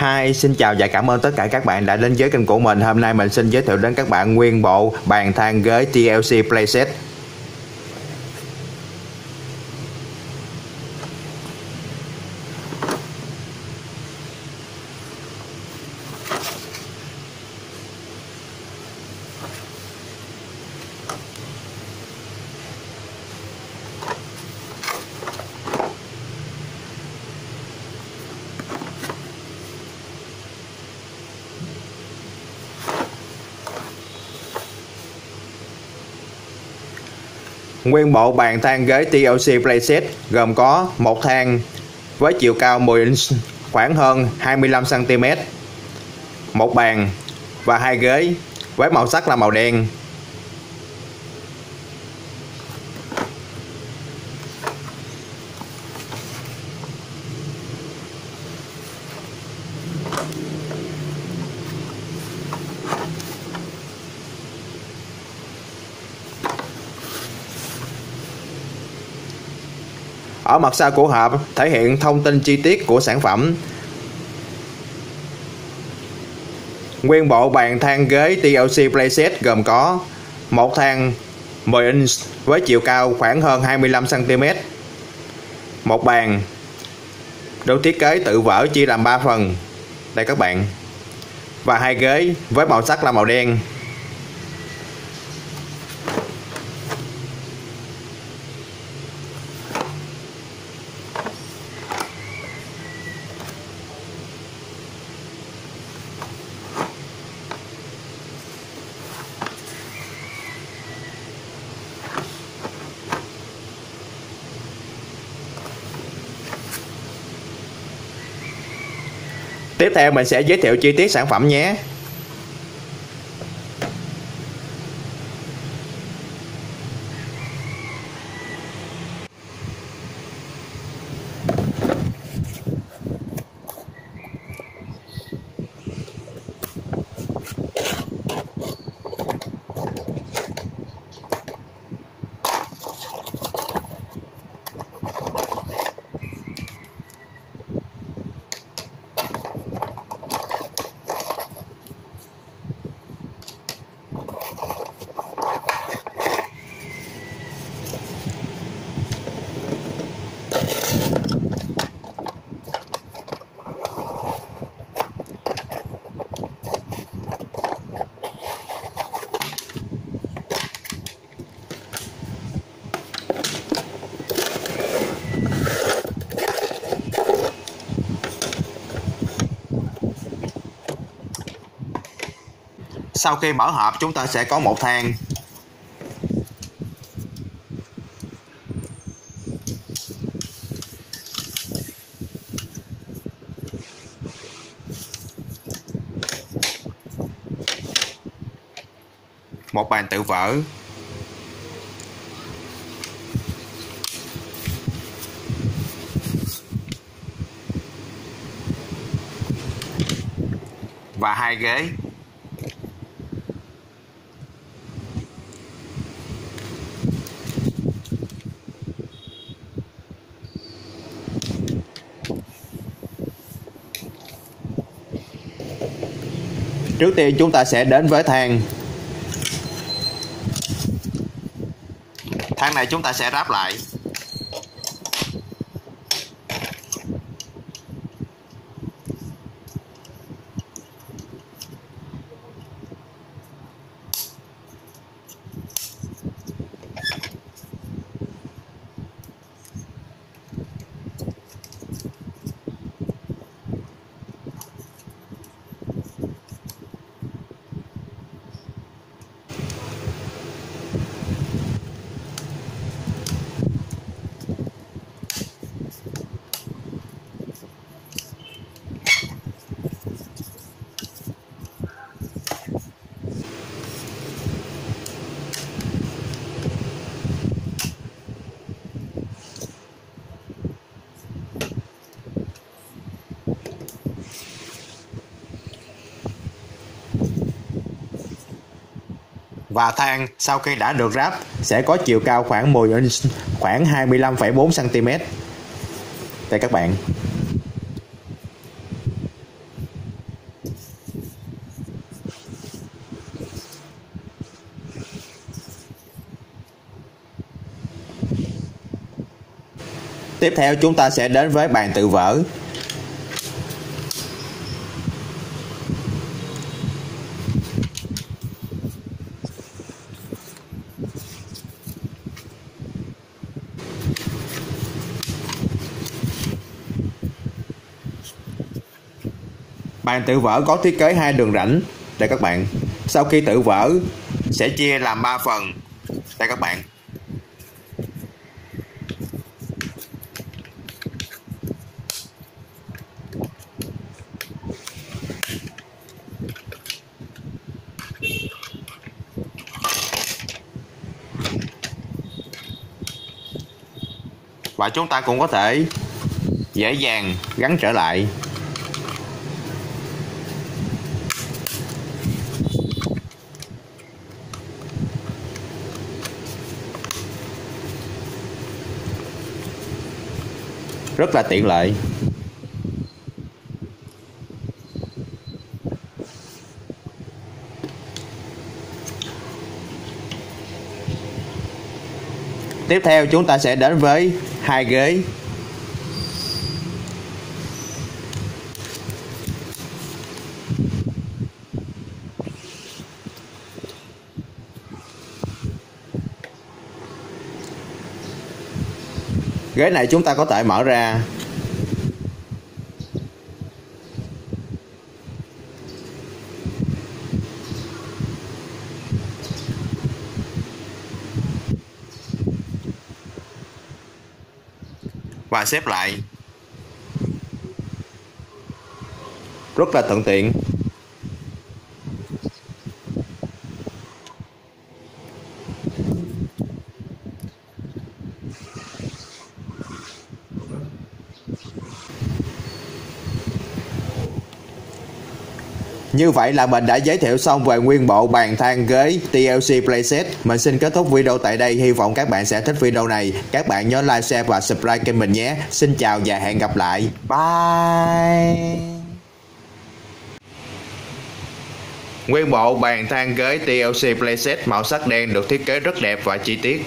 Hi, xin chào và cảm ơn tất cả các bạn đã đến với kênh của mình. Hôm nay mình xin giới thiệu đến các bạn nguyên bộ bàn thang ghế TLC Playset Nguyên bộ bàn thang ghế TLC Playset gồm có một thang với chiều cao 10 inch khoảng hơn 25 cm, một bàn và hai ghế với màu sắc là màu đen. Ở mặt sau của hộp thể hiện thông tin chi tiết của sản phẩm. Nguyên bộ bàn thang ghế TLC Playset gồm có một thang 10 inch với chiều cao khoảng hơn 25 cm, một bàn được thiết kế tự vỡ chia làm 3 phần. Đây các bạn. Và hai ghế với màu sắc là màu đen. Tiếp theo mình sẽ giới thiệu chi tiết sản phẩm nhé. Sau khi mở hộp, chúng ta sẽ có một thang. Một bàn tự vỡ. Và hai ghế. Trước tiên chúng ta sẽ đến với thang. Thang này chúng ta sẽ ráp lại. và than sau khi đã được ráp sẽ có chiều cao khoảng 10 inch, khoảng 25,4 cm. Đây các bạn. Tiếp theo chúng ta sẽ đến với bàn tự vỡ. Bàn tự vỡ có thiết kế hai đường rãnh đây các bạn. Sau khi tự vỡ, sẽ chia làm 3 phần. Đây các bạn. Và chúng ta cũng có thể dễ dàng gắn trở lại rất là tiện lợi. Tiếp theo chúng ta sẽ đến với hai ghế. Ghế này chúng ta có thể mở ra. Và xếp lại. Rất là thuận tiện. Như vậy là mình đã giới thiệu xong về nguyên bộ bàn thang ghế TLC Playset. Mình xin kết thúc video tại đây. Hy vọng các bạn sẽ thích video này. Các bạn nhớ like, share và subscribe kênh mình nhé. Xin chào và hẹn gặp lại. Bye. Nguyên bộ bàn thang ghế TLC Playset màu sắc đen được thiết kế rất đẹp và chi tiết.